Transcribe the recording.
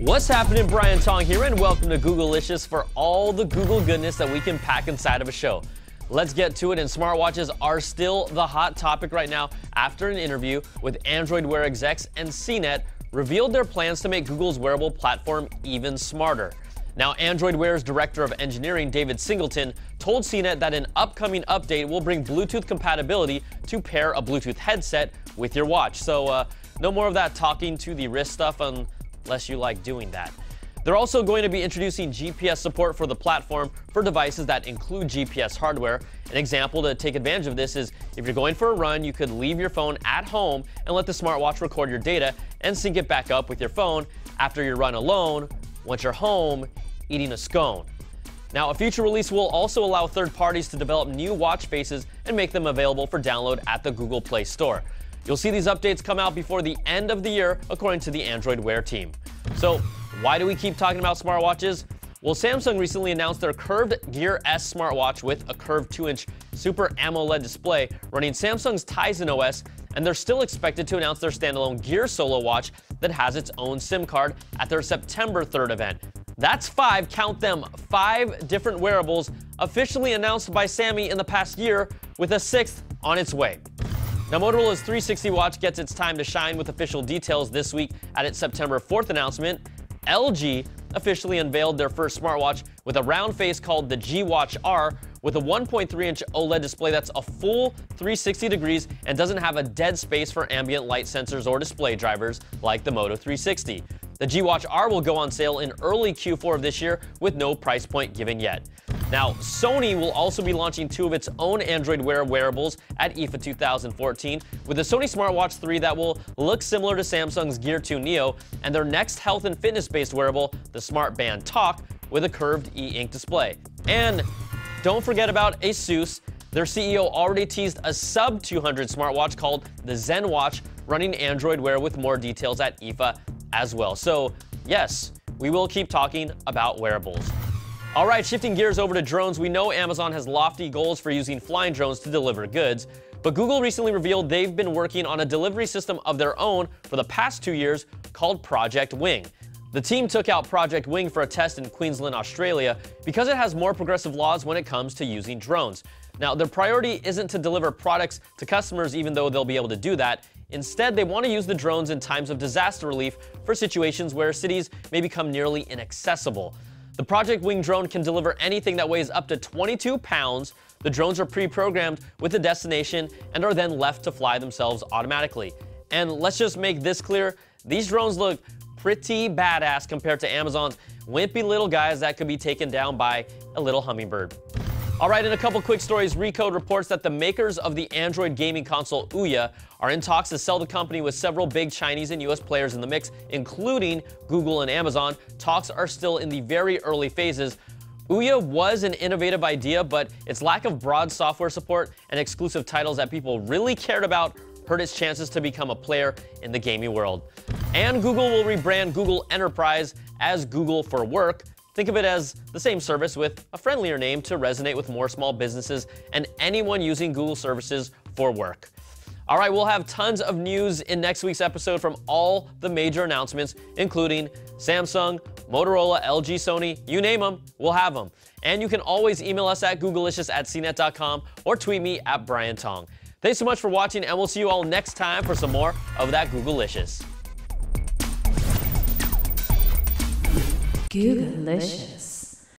What's happening? Brian Tong here, and welcome to Googlicious for all the Google goodness that we can pack inside of a show. Let's get to it, and smartwatches are still the hot topic right now after an interview with Android Wear execs and CNET revealed their plans to make Google's wearable platform even smarter. Now, Android Wear's Director of Engineering, David Singleton, told CNET that an upcoming update will bring Bluetooth compatibility to pair a Bluetooth headset with your watch. So, uh, no more of that talking to the wrist stuff unless you like doing that. They're also going to be introducing GPS support for the platform for devices that include GPS hardware. An example to take advantage of this is if you're going for a run, you could leave your phone at home and let the smartwatch record your data and sync it back up with your phone after your run alone once you're home eating a scone. Now, a future release will also allow third parties to develop new watch faces and make them available for download at the Google Play Store. You'll see these updates come out before the end of the year, according to the Android Wear team. So, why do we keep talking about smartwatches? Well, Samsung recently announced their curved Gear S smartwatch with a curved 2-inch Super AMOLED display running Samsung's Tizen OS, and they're still expected to announce their standalone Gear Solo watch that has its own SIM card at their September 3rd event. That's five, count them, five different wearables officially announced by Sammy in the past year, with a sixth on its way. Now, Motorola's 360 watch gets its time to shine with official details this week at its September 4th announcement. LG officially unveiled their first smartwatch with a round face called the G Watch R with a 1.3 inch OLED display that's a full 360 degrees and doesn't have a dead space for ambient light sensors or display drivers like the Moto 360. The G Watch R will go on sale in early Q4 of this year with no price point given yet. Now, Sony will also be launching two of its own Android Wear wearables at IFA 2014 with the Sony Smartwatch 3 that will look similar to Samsung's Gear 2 Neo and their next health and fitness based wearable, the Smart Band Talk, with a curved e-ink display. And don't forget about Asus. Their CEO already teased a sub 200 smartwatch called the Zen Watch running Android Wear with more details at IFA as well. So, yes, we will keep talking about wearables. All right, shifting gears over to drones, we know Amazon has lofty goals for using flying drones to deliver goods, but Google recently revealed they've been working on a delivery system of their own for the past two years called Project Wing. The team took out Project Wing for a test in Queensland, Australia, because it has more progressive laws when it comes to using drones. Now, their priority isn't to deliver products to customers, even though they'll be able to do that. Instead, they want to use the drones in times of disaster relief for situations where cities may become nearly inaccessible. The Project Wing drone can deliver anything that weighs up to 22 pounds. The drones are pre-programmed with a destination and are then left to fly themselves automatically. And let's just make this clear, these drones look pretty badass compared to Amazon's wimpy little guys that could be taken down by a little hummingbird. All right, in a couple quick stories, Recode reports that the makers of the Android gaming console Ouya are in talks to sell the company with several big Chinese and US players in the mix, including Google and Amazon. Talks are still in the very early phases. Ouya was an innovative idea, but its lack of broad software support and exclusive titles that people really cared about hurt its chances to become a player in the gaming world. And Google will rebrand Google Enterprise as Google for Work. Think of it as the same service with a friendlier name to resonate with more small businesses and anyone using Google services for work. All right, we'll have tons of news in next week's episode from all the major announcements, including Samsung, Motorola, LG, Sony, you name them, we'll have them. And you can always email us at googlicious at cnet.com or tweet me at Brian Tong. Thanks so much for watching, and we'll see you all next time for some more of that Googlicious. Googlicious.